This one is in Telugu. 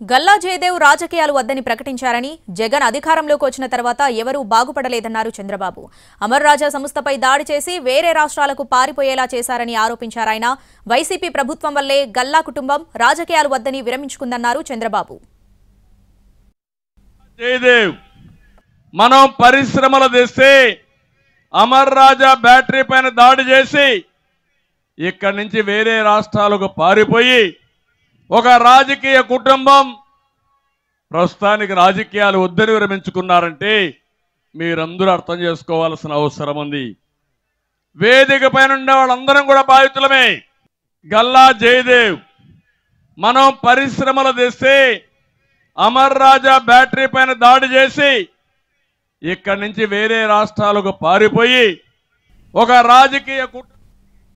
గల్లా జయదేవ్ రాజకీయాలు వద్దని ప్రకటించారని జగన్ అధికారంలోకి వచ్చిన తర్వాత ఎవరూ బాగుపడలేదన్నారు చంద్రబాబు. అమర్ రాజా సంస్థపై దాడి చేసి వేరే రాష్ట్రాలకు పారిపోయేలా చేశారని ఆరోపించారాయన వైసీపీ ప్రభుత్వం వల్లే గల్లా కుటుంబం రాజకీయాలు వద్దని విరమించుకుందన్నారు చంద్రబాబు. జయదేవ్ మనం పరిశ్రమలు తెస్తే అమర్ రాజా బ్యాటరీ పైన దాడి చేసి ఇక్కడి నుంచి వేరే రాష్ట్రాలకు పారిపోయి ఒక రాజకీయ కుటుంబం ప్రస్తుతానికి రాజకీయాలు వద్దని విరమించుకున్నారంటే మీరందరూ అర్థం చేసుకోవాల్సిన అవసరం ఉంది. వేదిక పైన ఉండే వాళ్ళందరం కూడా బాధితులమే. గల్లా జయదేవ్ మనం పరిశ్రమలు తెస్తే అమర్ రాజా బ్యాటరీ పైన దాడి చేసి ఇక్కడి నుంచి వేరే రాష్ట్రాలకు పారిపోయి ఒక రాజకీయ కుటుంబం